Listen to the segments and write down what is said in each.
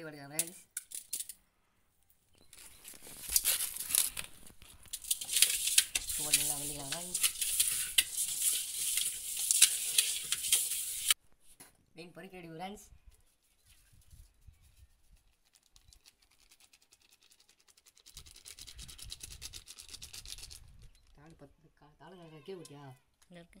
வெடி வருது ஃப்ரெண்ட்ஸ் போட்டிங்களா வெள்ளிக்கலாம் ஃப்ரெண்ட்ஸ் மீன் பொறிக்க வெடி ஃப்ரெண்ட்ஸ் தாள் பத்து கா- தாள் கீழே விட்டியா இங்கே இருக்கு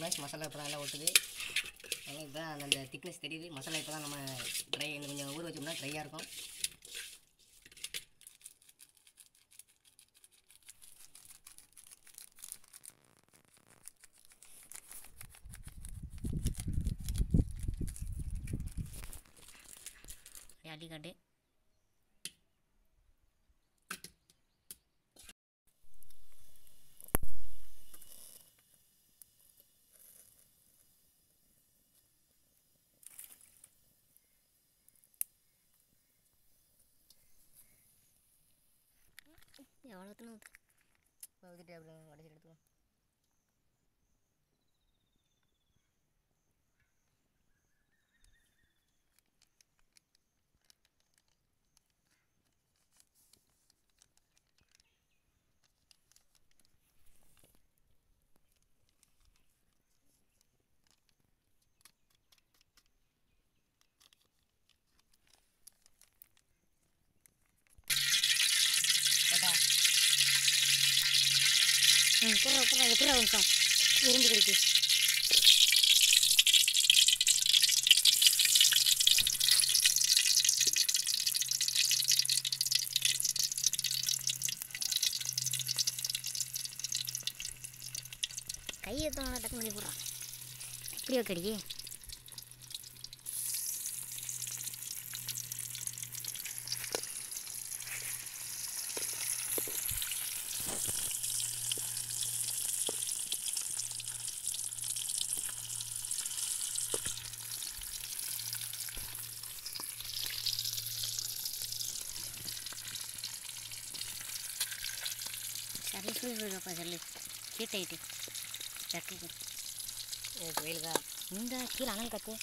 பாருங்க guys, மசாலா இப்போ நல்லா ஒட்டுது. அதனால் இப்போ தான் அந்த திக்னஸ் தெரியுது. மசாலா இப்போ தான் நம்ம ட்ரை இந்த கொஞ்சம் ஊற வச்சோம்னா ட்ரையாக இருக்கும். அடிக்காட்டு ഞാൻ വളർത്തുന്നത് അപ്പോൾ അതിന്റെ അവിടെ അടിച്ചെടുത്തു ம் குறா குறா குறா நிமிஷம் இரும்பு கிடைக்கு. கையை எடுத்தவங்க டக்குன்னு போடுறான். இப்படியோ கடிக்கு. சரி சொல்லுப்பா சொல்லு ஹீட் ஆகிட்டு சட்டுக்கு எனக்கு வெயிலுக்கா இந்த கீழே அனல் கத்து